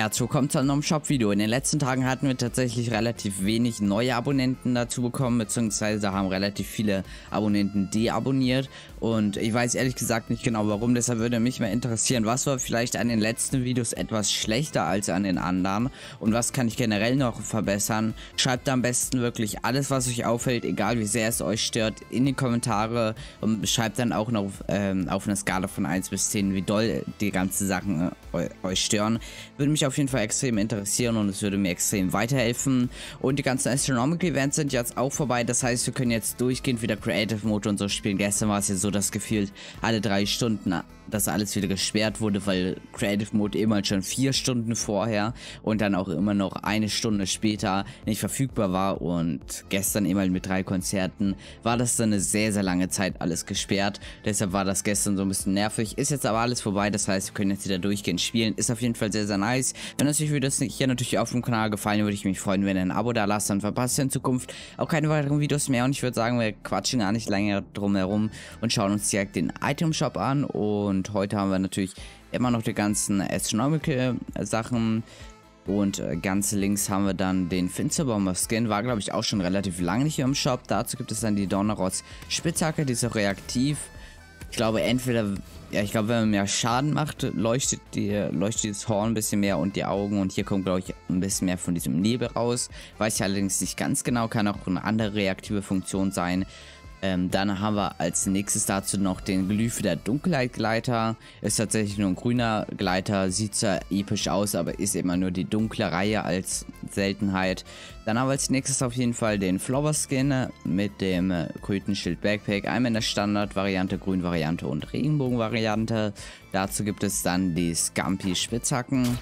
Herzlich willkommen zu einem neuen Shop-Video. In den letzten Tagen hatten wir tatsächlich relativ wenig neue Abonnenten dazu bekommen, beziehungsweise haben relativ viele Abonnenten deabonniert. Und ich weiß ehrlich gesagt nicht genau warum, deshalb würde mich mal interessieren, was war vielleicht an den letzten Videos etwas schlechter als an den anderen und was kann ich generell noch verbessern. Schreibt am besten wirklich alles, was euch auffällt, egal wie sehr es euch stört, in die Kommentare und schreibt dann auch noch ähm, auf einer Skala von 1 bis 10, wie doll die ganzen Sachen äh, euch stören. Würde mich auf jeden Fall extrem interessieren und es würde mir extrem weiterhelfen. Und die ganzen Astronomical Events sind jetzt auch vorbei. Das heißt, wir können jetzt durchgehend wieder Creative Mode und so spielen. Gestern war es ja so, dass gefühlt alle drei Stunden dass alles wieder gesperrt wurde, weil Creative Mode immer schon vier Stunden vorher und dann auch immer noch eine Stunde später nicht verfügbar war und gestern immer mit drei Konzerten war das dann eine sehr, sehr lange Zeit alles gesperrt. Deshalb war das gestern so ein bisschen nervig. Ist jetzt aber alles vorbei, das heißt, wir können jetzt wieder durchgehend spielen. Ist auf jeden Fall sehr, sehr nice. Wenn euch Videos hier natürlich auf dem Kanal gefallen, würde ich mich freuen, wenn ihr ein Abo da lasst. Dann verpasst ihr in Zukunft auch keine weiteren Videos mehr. Und ich würde sagen, wir quatschen gar nicht länger drum herum und schauen uns direkt den Item Shop an. Und heute haben wir natürlich immer noch die ganzen Astronomical Sachen. Und äh, ganz links haben wir dann den Finsterbomber Skin. War, glaube ich, auch schon relativ lange nicht im Shop. Dazu gibt es dann die Donnerots Spitzhacke, die ist auch reaktiv. Ich glaube, entweder ja, ich glaube, wenn man mehr Schaden macht, leuchtet, die, leuchtet das Horn ein bisschen mehr und die Augen. Und hier kommt, glaube ich, ein bisschen mehr von diesem Nebel raus. Weiß ich allerdings nicht ganz genau, kann auch eine andere reaktive Funktion sein. Ähm, dann haben wir als nächstes dazu noch den Glyph der Dunkelheitgleiter. Ist tatsächlich nur ein grüner Gleiter, sieht zwar episch aus, aber ist immer nur die dunkle Reihe als Seltenheit. Dann haben wir als nächstes auf jeden Fall den Flower Skin mit dem Krötenschild Backpack. Einmal in der Standard-Variante, Grün-Variante und Regenbogen-Variante. Dazu gibt es dann die Scampy Spitzhacken.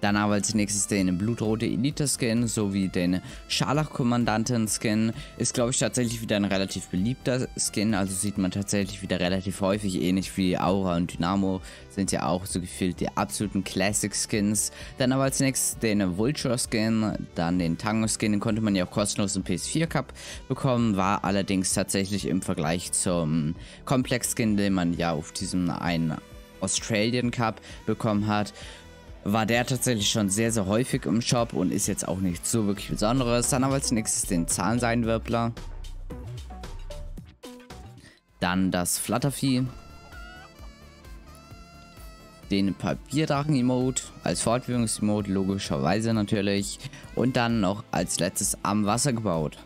Dann haben wir als nächstes den blutrote Elite-Skin sowie den Scharlach-Kommandanten-Skin. Ist, glaube ich, tatsächlich wieder ein relativ beliebter Skin. Also sieht man tatsächlich wieder relativ häufig, ähnlich wie Aura und Dynamo. Sind ja auch so gefühlt die absoluten Classic-Skins. Dann aber als nächstes den Vulture-Skin, dann den Tango-Skin. Den konnte man ja auch kostenlos im PS4-Cup bekommen. War allerdings tatsächlich im Vergleich zum Complex-Skin, den man ja auf diesem einen Australian Cup bekommen hat, war der tatsächlich schon sehr, sehr häufig im Shop und ist jetzt auch nichts so wirklich Besonderes. Dann haben wir als nächstes den Zahlenseidenwirbler. Dann das Fluttervieh. Den Papierdrachen-Emote als Fortführungs-Emote, logischerweise natürlich. Und dann noch als letztes am Wasser gebaut.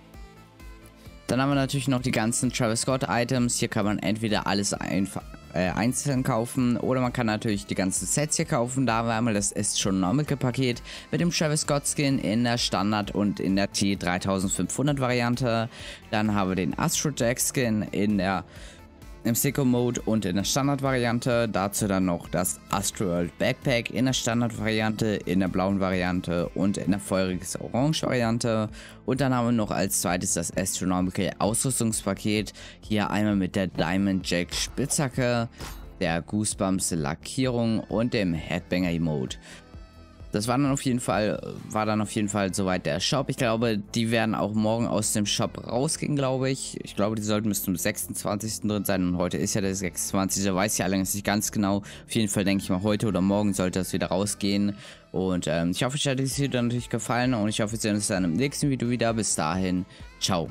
Dann haben wir natürlich noch die ganzen Travis Scott Items. Hier kann man entweder alles einfach äh, einzeln kaufen oder man kann natürlich die ganzen Sets hier kaufen. Da wir einmal das Astronomical Paket mit dem Travis Scott Skin in der Standard und in der T3500 Variante. Dann haben wir den Astro Jack Skin in der im Sicko-Mode und in der Standard-Variante. Dazu dann noch das Astroworld Backpack in der Standard-Variante, in der blauen Variante und in der feuriges Orange-Variante. Und dann haben wir noch als zweites das Astronomical Ausrüstungspaket. Hier einmal mit der Diamond Jack Spitzhacke, der Goosebumps Lackierung und dem Headbanger Emote. Das war dann auf jeden Fall, war dann auf jeden Fall soweit der Shop. Ich glaube, die werden auch morgen aus dem Shop rausgehen, glaube ich. Ich glaube, die sollten bis zum 26. drin sein und heute ist ja der 26. Da weiß ich allerdings nicht ganz genau. Auf jeden Fall denke ich mal, heute oder morgen sollte das wieder rausgehen. Und ähm, ich hoffe, euch hat dieses Video natürlich gefallen und ich hoffe, wir sehen uns dann im nächsten Video wieder. Bis dahin, ciao.